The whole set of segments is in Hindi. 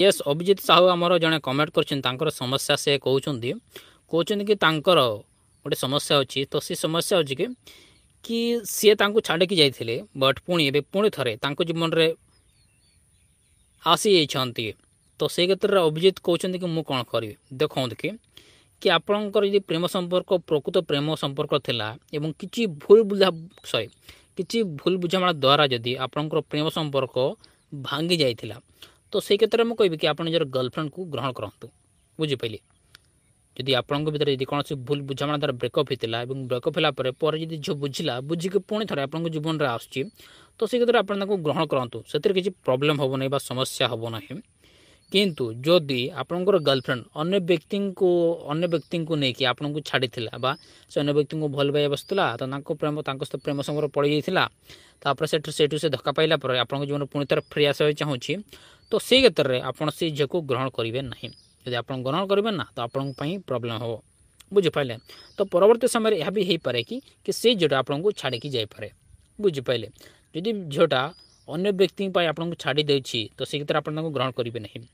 ୟେସ୍ ଅଭିଜିତ ସାହୁ ଆମର ଜଣେ କମେଣ୍ଟ କରିଛନ୍ତି ତାଙ୍କର ସମସ୍ୟା ସେ କହୁଛନ୍ତି କହୁଛନ୍ତି କି ତାଙ୍କର ଗୋଟେ ସମସ୍ୟା ଅଛି ତ ସେ ସମସ୍ୟା ହେଉଛି କି କି ସିଏ ତାଙ୍କୁ ଛାଡ଼ିକି ଯାଇଥିଲେ ବଟ୍ ପୁଣି ଏବେ ପୁଣି ଥରେ ତାଙ୍କ ଜୀବନରେ ଆସିଯାଇଛନ୍ତି ତ ସେଇ କ୍ଷେତ୍ରରେ ଅଭିଜିତ କହୁଛନ୍ତି କି ମୁଁ କ'ଣ କରିବି ଦେଖନ୍ତୁ କି କି ଆପଣଙ୍କର ଯଦି ପ୍ରେମ ସମ୍ପର୍କ ପ୍ରକୃତ ପ୍ରେମ ସମ୍ପର୍କ ଥିଲା ଏବଂ କିଛି ଭୁଲ ବୁଝା ସରି କିଛି ଭୁଲ ବୁଝାମଣା ଦ୍ୱାରା ଯଦି ଆପଣଙ୍କର ପ୍ରେମ ସମ୍ପର୍କ ଭାଙ୍ଗି ଯାଇଥିଲା तो से क्षेत्र में कहि कि आप निजर गर्लफ्रेंड को ग्रहण करूँ बुझीपाली जी आपर यदि कौन भूल बुझा द्वारा ब्रेकअप होता है ब्रेकअप होगापर पर जब झील बुझला बुझिक पुणी थे आप जीवन में आस तो क्षेत्र में आप ग्रहण करूँ से किसी प्रोब्लेम हम ना समस्या हम ना किंतु जदि आप गर्लफ्रेंड अन्य व्यक्ति को अन्य व्यक्ति को लेकिन आपन को छाड़ी से अन्य व्यक्ति को भल पाइबा बसला तो प्रेम सहित प्रेम समय पड़ जाता से धक्का पाइला आप जीवन पुणी थे फ्री आसवा चाहिए तो से क्षेत्र में आपड़ से झील को ग्रहण करेंगे ना जब आप ग्रहण करेंगे ना तो आपं प्रोब्लेम हो बुझिपारे तो परवर्त समय यह भी हो पाए कि, कि से झीटा आपंक छाड़ी जापे बुझिपारे जदि झीटा अन्य व्यक्ति आप छाड़ दे तो से क्षेत्र में ग्रहण करेंगे ना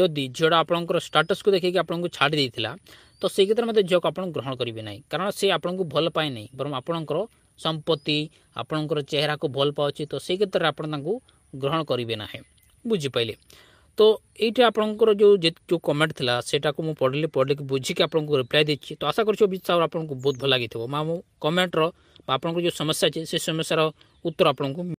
जदि झीटा आपं स्टाटस को देखिए आप छाड़ देता तो से क्षेत्र में झील आप ग्रहण करेंगे ना कारण से आपंक भल पाए ना बर आपणकर संपत्ति आपण चेहरा को भल पाऊँ तो से क्षेत्र में आपंक ग्रहण करेंगे ना बुझीपाले तो ये आपंकर जो जो कमेंट थी से पढ़ली पढ़ पढ़ी बुझिक आपको रिप्लाय दे तो आशा कर बहुत भल लगी कमेंटर आप समस्या अच्छे से समस्या उत्तर आपको